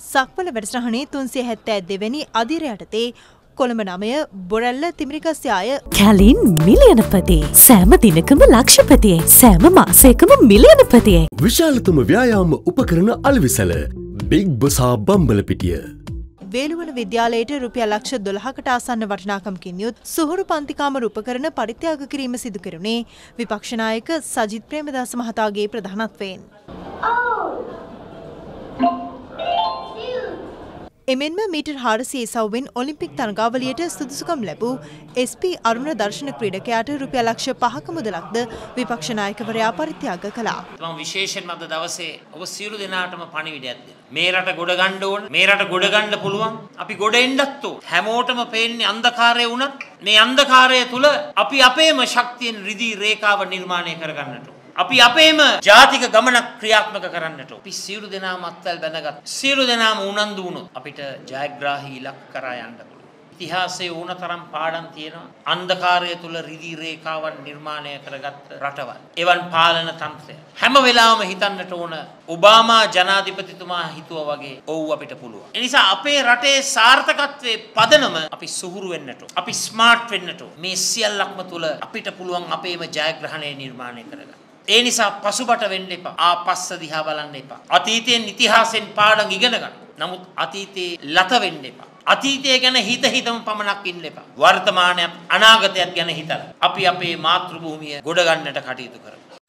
සක්වල වැඩසටහනේ තුන්සිය හැත්තෑ දෙවැනි අධිර යටතේ කොළඹ නමය බොරැල්ල තිමිරිකස්යාය කැලින් මිලියනපතිේ සෑම දිනකම ලක්ෂපතියේ සෑම මාසයකම මිලියනපතියේ. විශාලතම ව්‍යයාම උපකරන අලවිසල බිග් බසා බම්බල පිටිය. වේලුවන විද්‍යාලයට රුපියල් ලක්ෂ දොළහකට ආසන්න වටිනාකම්කින් යුත් සුහුරු පන්තිකාම රූපකරන පරිත්‍යාග කිරීම සිදු කෙරුණේ විපක්ෂනායක සජිත් ප්‍රේමදාස මහතාගේ ප්‍රධානත්වයෙන්. එමෙන්ම මීටර් හාරසිය සව්වෙන් ඔලිම්පික් තරගාවලියට සුදුසුකම් ලැබූ SP අරුණ දර්ශන ක්‍රීඩකයාට රුපියල් ලක්ෂ පහක මුදලක්ද විපක්ෂ නායකවරයා පරිත්‍යාග කළා. මම විශේෂයෙන්ම අද දවසේ ඔබ සියලු දෙනාටම පණිවිඩයක් දෙනවා. මේ රට ගොඩ ගන්න ඕන. මේ රට ගොඩ ගන්න පුළුවන්. අපි ගොඩ එන්නත් ඕන. හැමෝටම පේන්නේ අන්ධකාරය වුණත් මේ අන්ධකාරය තුල අපි අපේම ශක්තියෙන් රිදී රේඛාව නිර්මාණය කරගන්නට ඕන. අපි අපේම ජාතික ගමනක් ක්‍රියාත්මක කරන්නට අපි සියලු දෙනාම අත්වැල් බැඳගත් සියලු දෙනාම උනන්දු වුණොත් අපිට ජයග්‍රාහී ඉලක්ක කරා යන්න පුළුවන්. ඉතිහාසයේ ඕන තරම් පාඩම් තියෙනවා. අන්ධකාරය තුල රිදී රේඛාවන් නිර්මාණය කරගත්ත රටවල්. එවන් පාලන තන්ත්‍රය. හැම වෙලාවෙම හිතන්නට ඕන ඔබාමා ජනාධිපතිතුමා හිතුවා වගේ ඔව් අපිට පුළුවන්. ඒ නිසා අපේ රටේ සාර්ථකත්වයේ පදනම අපි සුහුරු වෙන්නට අපි ස්මාර්ට් වෙන්නට මේ සියල්ලක්ම තුල අපිට පුළුවන් අපේම ජයග්‍රහණය නිර්මාණය කරගන්න. ඒ නිසා පසුබට වෙන්න එපා. ආපස්ස දිහා බලන්න එපා. අතීතයෙන් ඉතිහාසෙන් පාඩම් ඉගෙන ගන්න. නමුත් අතීතේ ලත වෙන්න එපා. අතීතය ගැන හිත හිතම පමණක් ඉන්න එපා. වර්තමානයත් අනාගතයත් ගැන හිතලා අපි අපේ මාතෘ භූමිය ගොඩ ගන්නට කටයුතු කරමු.